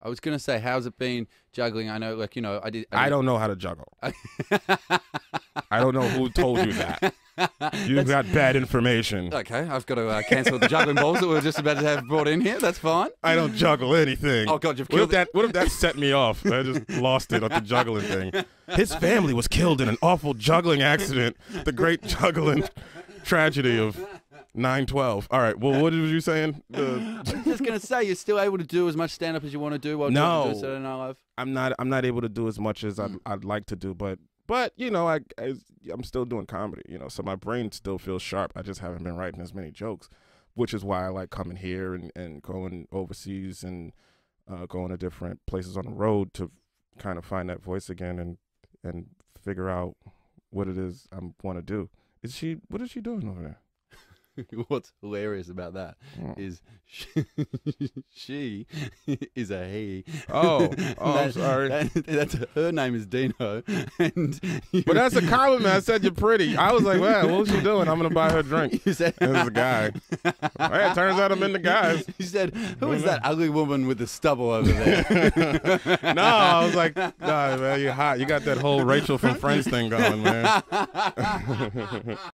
I was gonna say, how's it been juggling? I know, like you know, I did. I, I don't know how to juggle. I don't know who told you that. You've got bad information. Okay, I've got to uh, cancel the juggling balls that we are just about to have brought in here. That's fine. I don't juggle anything. Oh God, you've What if killed that? What if that set me off? I just lost it on the juggling thing. His family was killed in an awful juggling accident. The great juggling tragedy of 912. All right. Well, what was you saying? The, I was just gonna say, you're still able to do as much stand up as you want to do while No. doing Saturday Night Live. I'm not. I'm not able to do as much as I'd, I'd like to do, but but you know, I, I I'm still doing comedy. You know, so my brain still feels sharp. I just haven't been writing as many jokes, which is why I like coming here and and going overseas and uh, going to different places on the road to kind of find that voice again and and figure out what it is I want to do. Is she? What is she doing over there? What's hilarious about that Oh. is she, she is a he. Oh, oh, I'm sorry. that- that's her name is Deano, and you, But that's a compliment. I said you're pretty. I was like, well, what was she doing? I'm gonna buy her a drink. You said This is a guy. Hey, it turns out I'm into guys. You said, "Who is that ugly woman with the stubble over there?" no, I was like, nah, man, you're hot. You got that whole Rachel from Friends thing going, man.